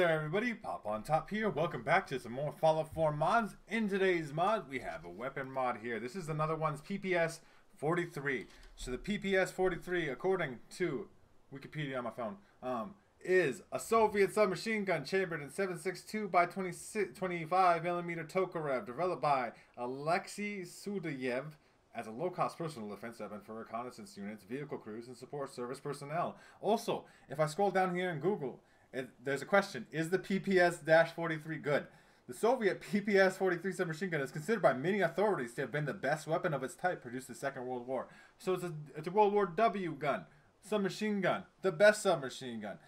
there everybody, Pop on Top here. Welcome back to some more Fallout 4 mods. In today's mod, we have a weapon mod here. This is AnotherOne's PPS 43. So the PPS 43, according to Wikipedia on my phone, um, is a Soviet submachine gun chambered in 7.62 by 25 millimeter Tokarev, developed by Alexei Sudayev as a low-cost personal defense weapon for reconnaissance units, vehicle crews, and support service personnel. Also, if I scroll down here in Google, it, there's a question. Is the PPS-43 good? The Soviet PPS-43 submachine gun is considered by many authorities to have been the best weapon of its type produced in the Second World War. So it's a, it's a World War W gun, submachine gun, the best submachine gun.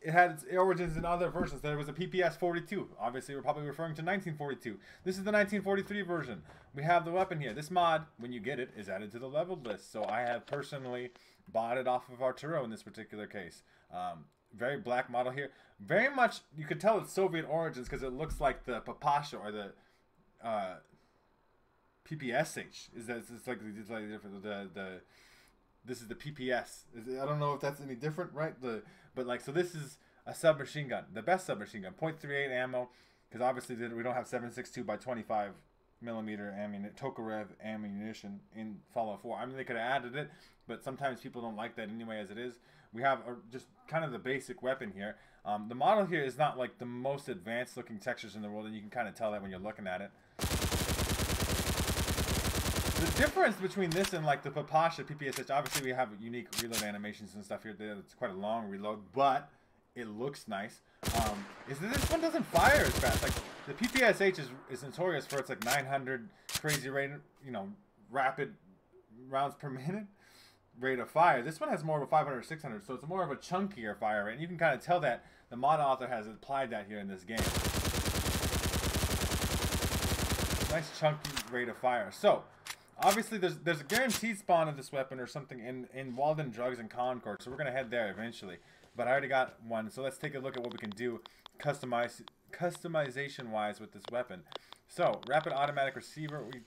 It had its origins in other versions. There was a PPS-42. Obviously, we're probably referring to 1942. This is the 1943 version. We have the weapon here. This mod, when you get it, is added to the leveled list. So I have personally bought it off of Arturo in this particular case. Um, very black model here. Very much, you could tell it's Soviet origins because it looks like the Papasha or the uh, PPSH. Is that it's like like different the the this is the PPS. I don't know if that's any different, right? The but like so this is a submachine gun, the best submachine gun, .38 ammo, because obviously we don't have 7.62 by 25 millimeter ammunition, Tokarev ammunition in Fallout 4. I mean, they could have added it, but sometimes people don't like that anyway as it is. We have a, just kind of the basic weapon here. Um, the model here is not like the most advanced looking textures in the world, and you can kind of tell that when you're looking at it. The difference between this and like the Papasha PPSH, obviously we have unique reload animations and stuff here. It's quite a long reload, but it looks nice. Um, is that this one doesn't fire as fast. Like the PPSH is, is notorious for its like 900 crazy rate, you know, rapid rounds per minute rate of fire. This one has more of a 500 600, so it's more of a chunkier fire rate. And you can kind of tell that the mod author has applied that here in this game. Nice chunky rate of fire. So, obviously there's there's a guaranteed spawn of this weapon or something in, in Walden Drugs and Concord, so we're going to head there eventually. But I already got one, so let's take a look at what we can do customize customization-wise with this weapon. So, rapid automatic receiver, we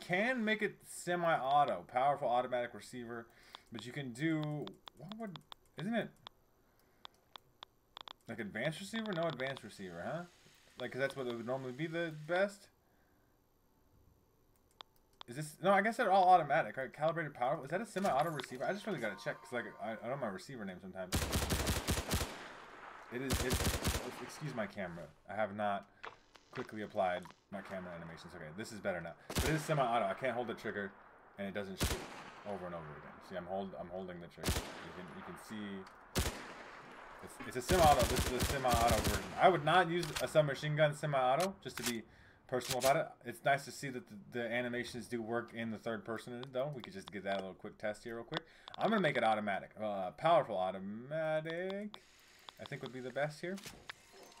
can make it semi-auto, powerful automatic receiver, but you can do, what would, isn't it, like advanced receiver? No advanced receiver, huh? Like, cause that's what would normally be the best. Is this, no, I guess they're all automatic, right? Calibrated power, is that a semi-auto receiver? I just really gotta check, cause like, I, I don't know my receiver name sometimes. It is, it, excuse my camera. I have not quickly applied my camera animations. Okay, this is better now. But it is semi-auto. I can't hold the trigger, and it doesn't shoot over and over again. See, I'm hold I'm holding the trigger. You can you can see. It's, it's a semi-auto. This is a semi-auto version. I would not use a submachine gun semi-auto just to be personal about it. It's nice to see that the, the, animations do work in the third person though. We could just get that a little quick test here real quick. I'm gonna make it automatic. Uh, powerful automatic. I think would be the best here.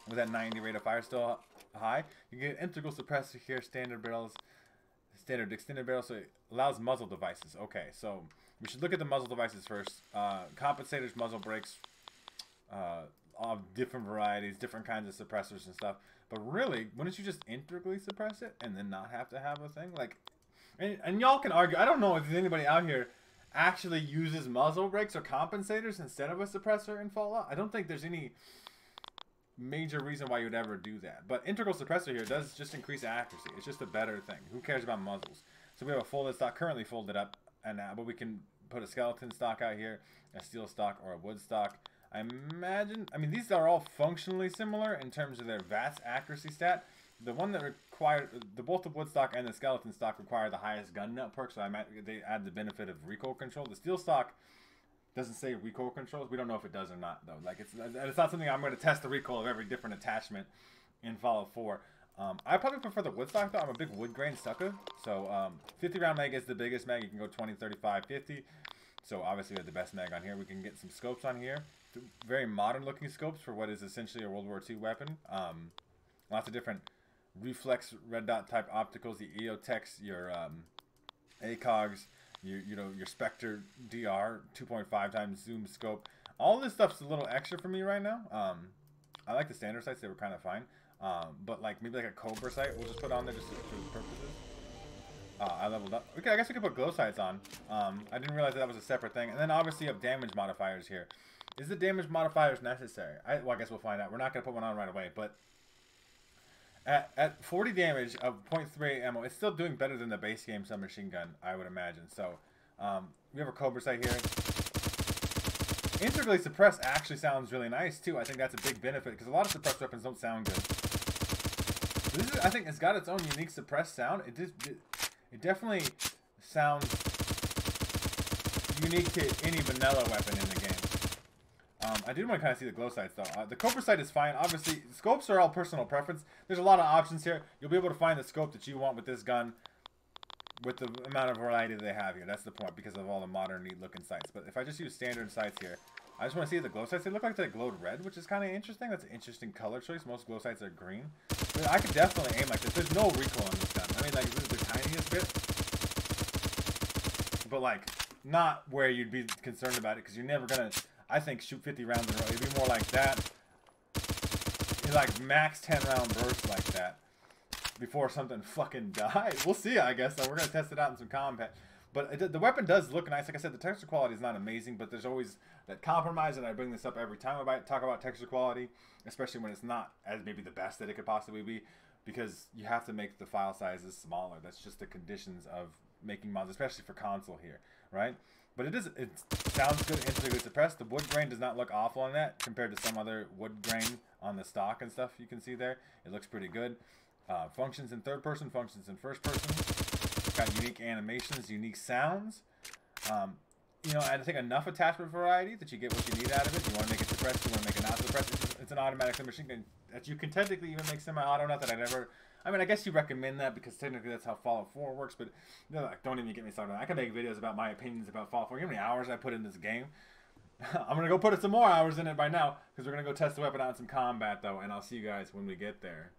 With that 90 rate of fire still high. You get integral suppressor here, standard barrels, standard extended barrel, so it allows muzzle devices. Okay, so we should look at the muzzle devices first. Uh, compensators, muzzle brakes, uh, of different varieties, different kinds of suppressors and stuff. But really, wouldn't you just integrally suppress it and then not have to have a thing? Like, and, and y'all can argue. I don't know if there's anybody out here actually uses muzzle brakes or compensators instead of a suppressor in Fallout. I don't think there's any major reason why you would ever do that. But integral suppressor here does just increase accuracy. It's just a better thing. Who cares about muzzles? So we have a folded stock currently folded up, and uh, but we can put a skeleton stock out here, a steel stock, or a wood stock. I imagine, I mean, these are all functionally similar in terms of their VATS accuracy stat. The one that required, the both the wood stock and the skeleton stock require the highest gun nut perk, so I might, they add the benefit of recoil control. The steel stock doesn't say recoil controls. We don't know if it does or not though. Like it's it's not something I'm going to test the recoil of every different attachment in Fallout 4. Um, I probably prefer the wood stock though. I'm a big wood grain sucker. So um, 50 round mag is the biggest mag. You can go 20, 35, 50. So obviously we have the best mag on here. We can get some scopes on here. Very modern looking scopes for what is essentially a World War II weapon. Um, lots of different reflex red dot type opticals. The EOTechs, your um, ACOGs, you you know your Spectre DR 2.5 times zoom scope. All this stuff's a little extra for me right now. Um, I like the standard sights; they were kind of fine. Um, but like maybe like a Cobra sight, we'll just put on there just for purposes. Uh, I leveled up. Okay, I guess we could put glow sights on. Um, I didn't realize that, that was a separate thing. And then obviously you have damage modifiers here. Is the damage modifiers necessary? I, well, I guess we'll find out. We're not going to put one on right away, but at, at 40 damage of 0.3 ammo, it's still doing better than the base game submachine gun, I would imagine. So, um, we have a Cobra sight here. Integrally suppressed actually sounds really nice, too. I think that's a big benefit, because a lot of suppressed weapons don't sound good. This is, I think it's got its own unique suppressed sound. It, just, it, it definitely sounds unique to any vanilla weapon in the game. I do want to kind of see the glow sights though. Uh, the Cobra sight is fine. Obviously, scopes are all personal preference. There's a lot of options here. You'll be able to find the scope that you want with this gun with the amount of variety they have here. That's the point because of all the modern, neat looking sights. But if I just use standard sights here, I just want to see the glow sights. They look like they glowed red, which is kind of interesting. That's an interesting color choice. Most glow sights are green. But I could definitely aim like this. There's no recoil on this gun. I mean, like, this is the tiniest bit. But, like, not where you'd be concerned about it because you're never going to I think shoot 50 rounds in a row. It'd be more like that. It'd Like max 10 round bursts like that before something fucking dies. We'll see, I guess. So we're gonna test it out in some combat. But it, the weapon does look nice. Like I said, the texture quality is not amazing, but there's always that compromise, and I bring this up every time I talk about texture quality, especially when it's not as maybe the best that it could possibly be, because you have to make the file sizes smaller. That's just the conditions of making mods, especially for console here, right? But it is it sounds good instantly suppressed. The wood grain does not look awful on that compared to some other wood grain on the stock and stuff you can see there. It looks pretty good. Uh, functions in third person, functions in first person. Got unique animations, unique sounds. Um, you know, I think enough attachment variety that you get what you need out of it. You want to make it suppressed, you want to make it not suppressed. It's, it's an automatic machine gun that you can technically even make semi-auto. Not that I never I mean, I guess you recommend that because technically that's how Fallout 4 works, but you know, like, don't even get me started. I can make videos about my opinions about Fallout 4. You know how many hours I put in this game? I'm going to go put some more hours in it by now because we're going to go test the weapon out in some combat, though, and I'll see you guys when we get there.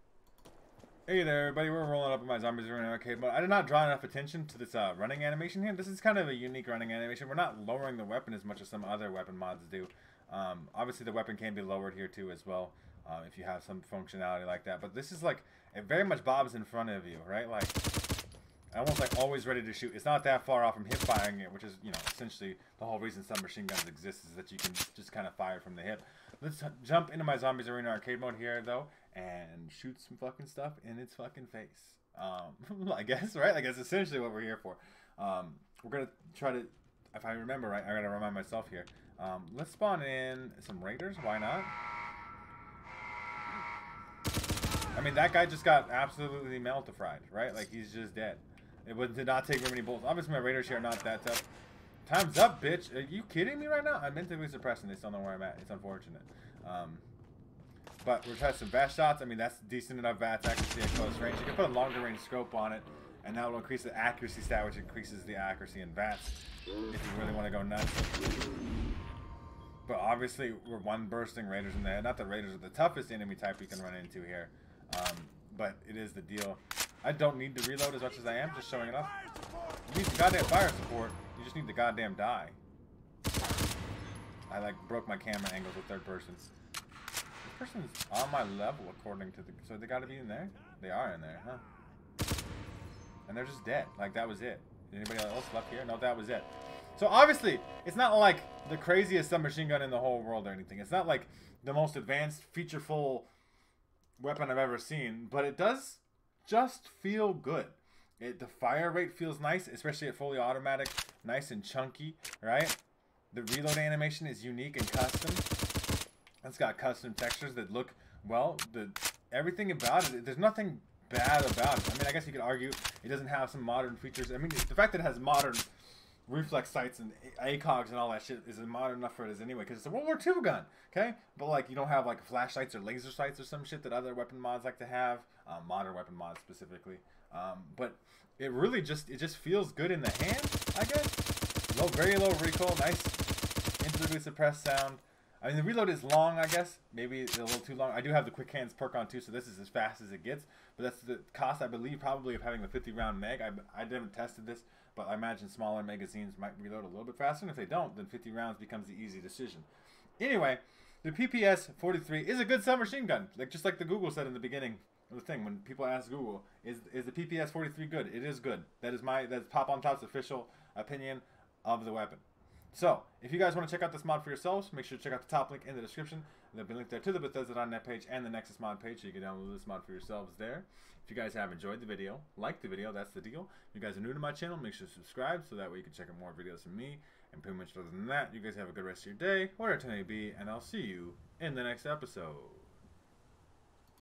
Hey there, everybody. We're rolling up in my Zombies Arena arcade mode. I did not draw enough attention to this uh, running animation here. This is kind of a unique running animation. We're not lowering the weapon as much as some other weapon mods do. Um, obviously, the weapon can be lowered here, too, as well, uh, if you have some functionality like that. But this is like it very much bobs in front of you, right? Like, almost like always ready to shoot. It's not that far off from hip firing it, which is, you know, essentially the whole reason submachine guns exist is that you can just kind of fire from the hip. Let's jump into my Zombies Arena arcade mode here, though, and shoot some fucking stuff in its fucking face. Um, I guess, right? Like, that's essentially what we're here for. Um, we're going to try to, if I remember right, I got to remind myself here. Um, let's spawn in some Raiders. Why not? I mean, that guy just got absolutely meltified, right? Like, he's just dead. It did not take very many bullets. Obviously, my Raiders here are not that tough. Time's up, bitch. Are you kidding me right now? I'm mentally suppressed and they still know where I'm at. It's unfortunate. Um, but we're trying some VATS shots. I mean, that's decent enough VATS accuracy at close range. You can put a longer range scope on it, and that will increase the accuracy stat, which increases the accuracy in VATS if you really want to go nuts. But obviously, we're one bursting Raiders in the head. Not that Raiders are the toughest enemy type you can run into here. Um, but it is the deal. I don't need to reload as much as I am, just showing it off. You need the goddamn fire support. You just need the goddamn die. I like broke my camera angles with third person. This person's on my level according to the... So they gotta be in there? They are in there, huh? And they're just dead. Like, that was it. Anybody else left here? No, that was it. So obviously, it's not like the craziest submachine gun in the whole world or anything. It's not like the most advanced, featureful weapon I've ever seen, but it does just feel good. It, the fire rate feels nice, especially at fully automatic, nice and chunky, right? The reload animation is unique and custom. It's got custom textures that look, well, the everything about it, there's nothing bad about it. I mean, I guess you could argue it doesn't have some modern features. I mean, the fact that it has modern reflex sights and ACOGs and all that shit is modern enough for it as anyway because it's a World War II gun, okay? But like you don't have like flashlights or laser sights or some shit that other weapon mods like to have, um, modern weapon mods specifically. Um, but it really just it just feels good in the hand, I guess. Low, very low recoil, nice integrally suppressed sound. I mean, the reload is long, I guess. Maybe a little too long. I do have the quick hands perk on too, so this is as fast as it gets. But that's the cost, I believe, probably of having the 50 round mag. I, I haven't tested this, but I imagine smaller magazines might reload a little bit faster. And if they don't, then 50 rounds becomes the easy decision. Anyway, the PPS 43 is a good submachine gun. Like just like the Google said in the beginning of the thing when people ask Google, is is the PPS 43 good? It is good. That is my that's Pop on Top's official opinion of the weapon. So, if you guys want to check out this mod for yourselves, make sure to check out the top link in the description. There'll be a link there to the Bethesda.net page and the Nexus mod page, so you can download this mod for yourselves there. If you guys have enjoyed the video, like the video, that's the deal. If you guys are new to my channel, make sure to subscribe so that way you can check out more videos from me. And pretty much other than that, you guys have a good rest of your day, whatever it may be, and I'll see you in the next episode.